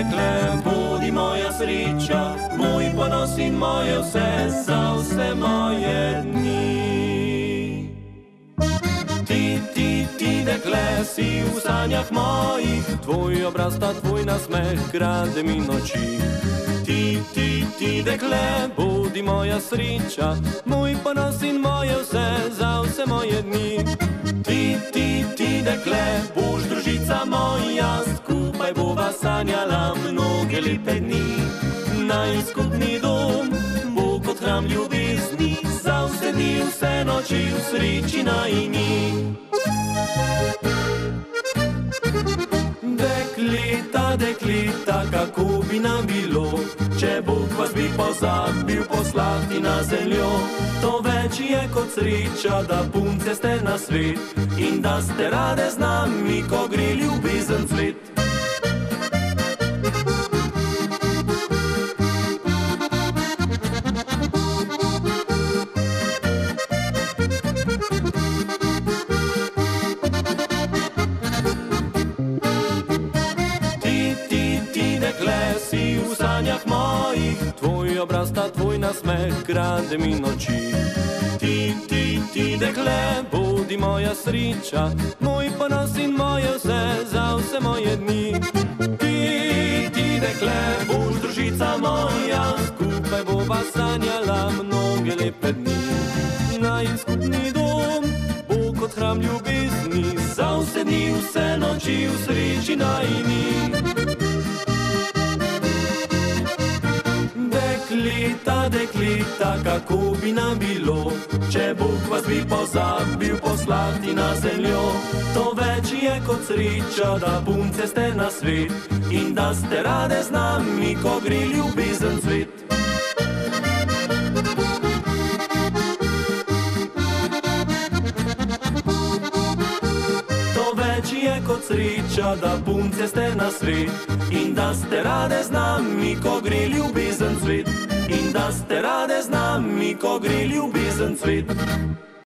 dekle, bodi moja sreča, moj ponos in moje vse, za vse moje dni. Ti, ti, ti, dekle, si v sanjah mojih, tvoj obraz, ta tvoj nasmeh, grade mi noči. Ti, ti, ti, dekle, bodi moja sreča, moj ponos in moje vse, za vse moje dni. Ti, ti, ti, dekle, boš družica moja, skupaj bova sanjala mnoge lepe dni. Naj skupni dom bo kot hram ljubezni, za vse dni, vse noči v sreči najni. Dekleta, dekleta, kako bi nam bilo, če Bog vas bi pozabil poslati na zemljo. To več je kot sreča, da punce ste na svet in da ste rade z nami, ko gre ljubezen cvet. Si v sanjah mojih, tvoj obraz, ta tvoj nasmeh, grade mi noči. Ti, ti, ti, dekle, bodi moja sreča, moj ponos in moje vse, za vse moje dni. Ti, ti, dekle, boš družica moja, skupaj bova sanjala mnoge lepe dni. Naj skupni dom bo kot hram ljubezni, za vse dni, vse noči v sreči najni. Dekleta, dekleta, kako bi nam bilo, če Bog vas bi pozabil poslati na zemljo. To več je kot sreča, da punce ste na svet in da ste rade z nami, ko gre ljubezen je kot sreča, da punce ste na svet in da ste rade z nami, ko gre ljubezen cvet. In da ste rade z nami, ko gre ljubezen cvet.